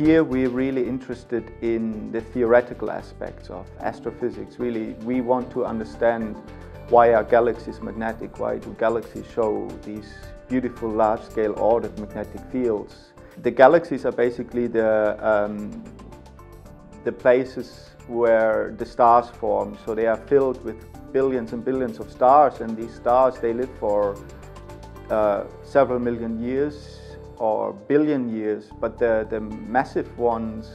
here we're really interested in the theoretical aspects of astrophysics. Really, we want to understand why are galaxies magnetic, why do galaxies show these beautiful large-scale ordered magnetic fields. The galaxies are basically the, um, the places where the stars form, so they are filled with billions and billions of stars and these stars they live for uh, several million years or billion years, but the, the massive ones,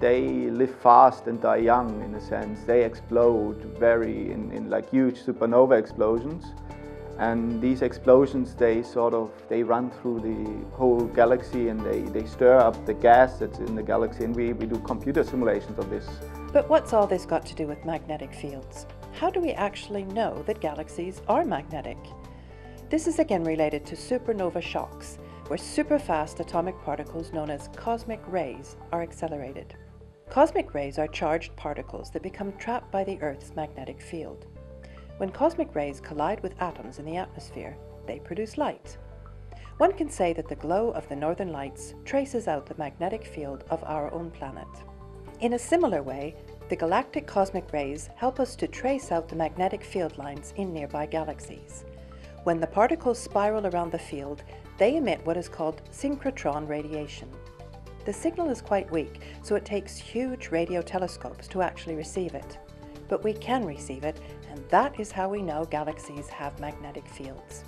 they live fast and die young in a sense. They explode very in, in like huge supernova explosions. And these explosions, they sort of, they run through the whole galaxy and they, they stir up the gas that's in the galaxy and we, we do computer simulations of this. But what's all this got to do with magnetic fields? How do we actually know that galaxies are magnetic? This is again related to supernova shocks, where superfast atomic particles known as cosmic rays are accelerated. Cosmic rays are charged particles that become trapped by the Earth's magnetic field. When cosmic rays collide with atoms in the atmosphere, they produce light. One can say that the glow of the northern lights traces out the magnetic field of our own planet. In a similar way, the galactic cosmic rays help us to trace out the magnetic field lines in nearby galaxies. When the particles spiral around the field, they emit what is called synchrotron radiation. The signal is quite weak, so it takes huge radio telescopes to actually receive it. But we can receive it, and that is how we know galaxies have magnetic fields.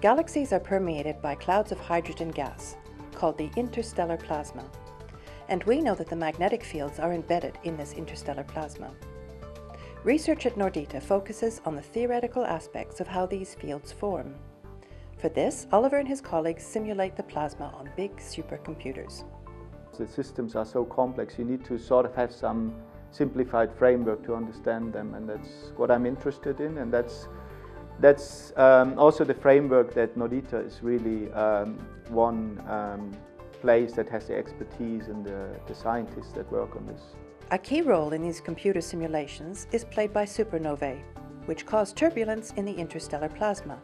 Galaxies are permeated by clouds of hydrogen gas, called the interstellar plasma and we know that the magnetic fields are embedded in this interstellar plasma. Research at Nordita focuses on the theoretical aspects of how these fields form. For this, Oliver and his colleagues simulate the plasma on big supercomputers. The systems are so complex, you need to sort of have some simplified framework to understand them, and that's what I'm interested in, and that's that's um, also the framework that Nordita is really um, one um, place that has the expertise and the, the scientists that work on this. A key role in these computer simulations is played by supernovae, which cause turbulence in the interstellar plasma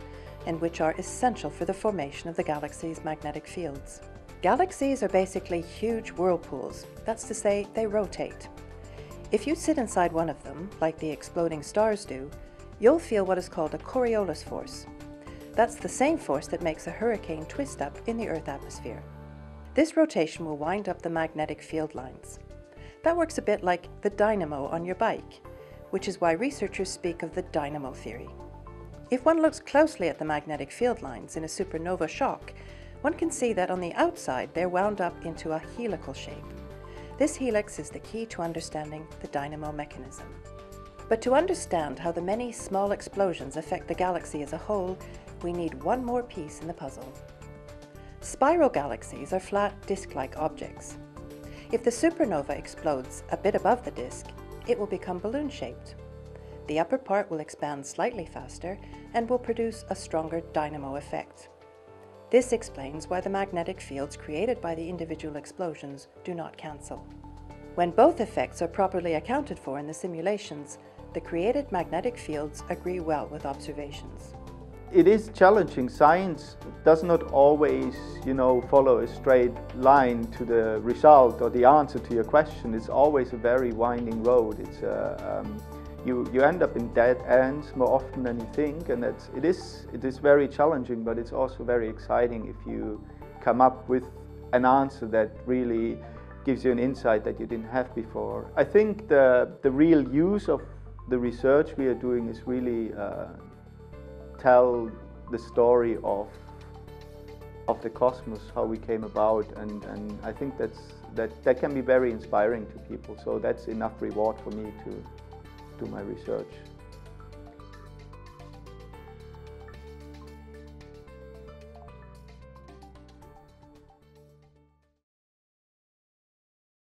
and which are essential for the formation of the galaxy's magnetic fields. Galaxies are basically huge whirlpools, that's to say, they rotate. If you sit inside one of them, like the exploding stars do, you'll feel what is called a Coriolis force. That's the same force that makes a hurricane twist up in the Earth atmosphere. This rotation will wind up the magnetic field lines. That works a bit like the dynamo on your bike, which is why researchers speak of the dynamo theory. If one looks closely at the magnetic field lines in a supernova shock, one can see that on the outside they're wound up into a helical shape. This helix is the key to understanding the dynamo mechanism. But to understand how the many small explosions affect the galaxy as a whole, we need one more piece in the puzzle. Spiral galaxies are flat disk-like objects. If the supernova explodes a bit above the disk, it will become balloon-shaped. The upper part will expand slightly faster and will produce a stronger dynamo effect. This explains why the magnetic fields created by the individual explosions do not cancel. When both effects are properly accounted for in the simulations, the created magnetic fields agree well with observations it is challenging. Science does not always, you know, follow a straight line to the result or the answer to your question. It's always a very winding road. It's uh, um, you you end up in dead ends more often than you think, and it's, it is it is very challenging, but it's also very exciting if you come up with an answer that really gives you an insight that you didn't have before. I think the the real use of the research we are doing is really uh, tell the story of of the cosmos, how we came about, and, and I think that's that that can be very inspiring to people. So that's enough reward for me to do my research.